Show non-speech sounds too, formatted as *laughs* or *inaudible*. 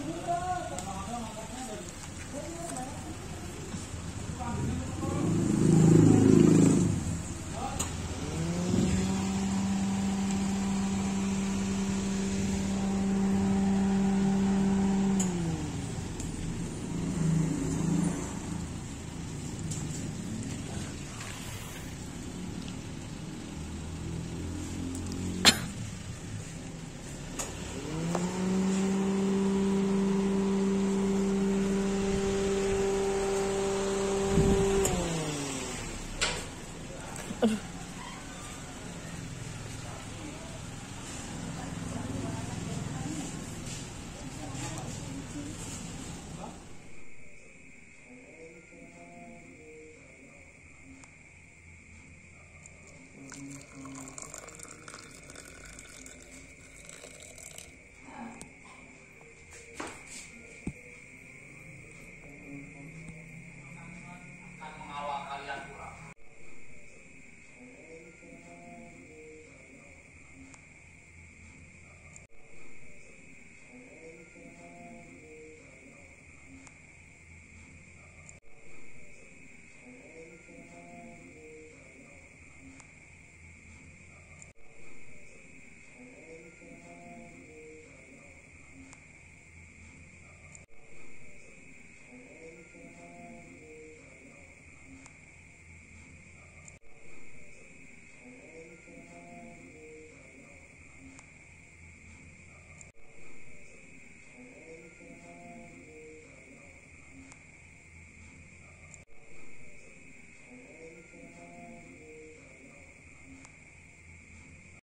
Obrigada. Uh, *laughs*